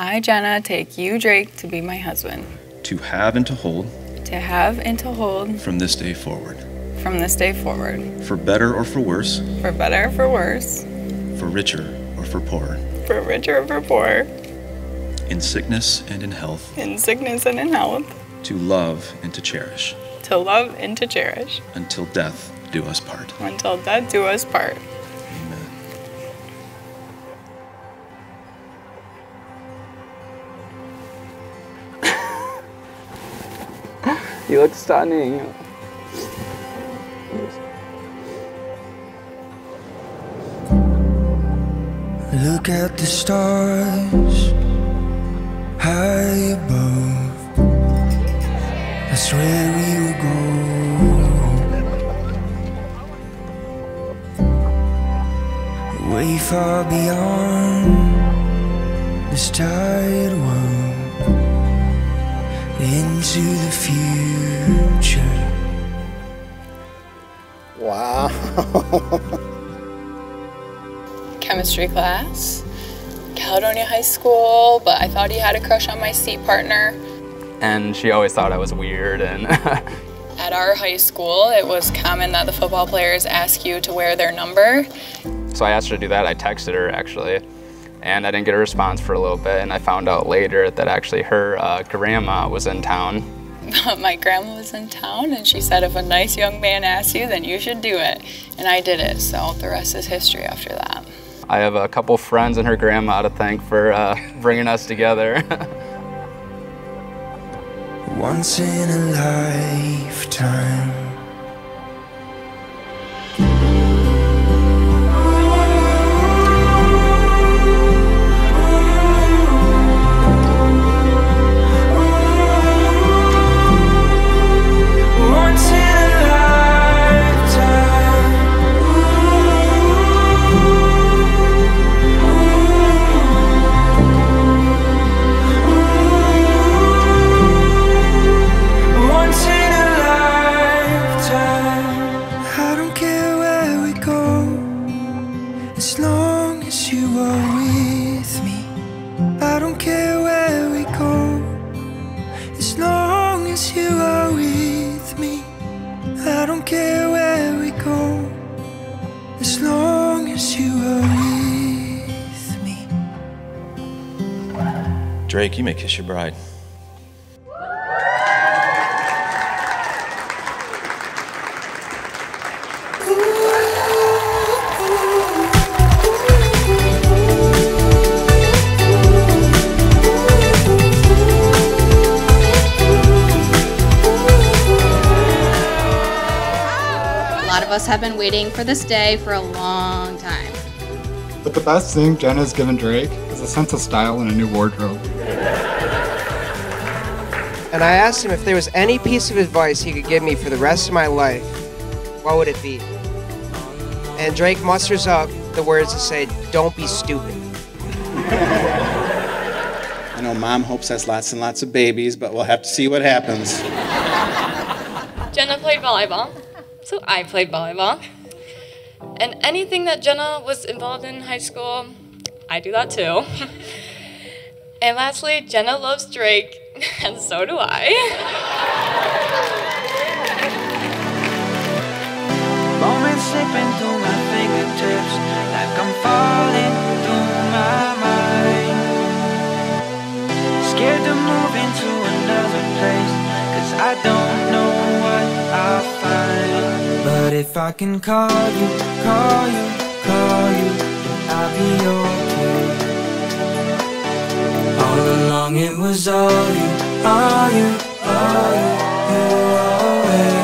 I, Jenna, take you, Drake, to be my husband, to have and to hold to have and to hold from this day forward, from this day forward, for better or for worse, for better or for worse, for richer or for poorer, for richer or for poorer. in sickness and in health, in sickness and in health, to love and to cherish, to love and to cherish, until death do us part. until death do us part. You look stunning. Look at the stars high above. That's where we will go. Way far beyond this tired world into the future. Wow. Chemistry class, Caledonia High School, but I thought he had a crush on my seat partner. And she always thought I was weird and At our high school, it was common that the football players ask you to wear their number. so I asked her to do that. I texted her actually. And I didn't get a response for a little bit and I found out later that actually her uh, grandma was in town my grandma was in town and she said if a nice young man asks you, then you should do it. And I did it, so the rest is history after that. I have a couple friends and her grandma to thank for uh, bringing us together. Once in a lifetime. As you are with me. I don't care where we go, as long as you are with me. I don't care where we go, as long as you are with me. Drake, you may kiss your bride. Have been waiting for this day for a long time. But the best thing Jenna Jenna's given Drake is a sense of style and a new wardrobe. And I asked him if there was any piece of advice he could give me for the rest of my life, what would it be? And Drake musters up the words to say, Don't be stupid. I know mom hopes has lots and lots of babies, but we'll have to see what happens. Jenna played volleyball, so I played volleyball. And anything that Jenna was involved in high school, I do that too. and lastly, Jenna loves Drake, and so do I. Moments slipping through my fingertips like I'm falling through my mind. Scared to move into another place, cause I don't if I can call you, call you, call you, I'll be okay. All along it was all you, all you, all you, you always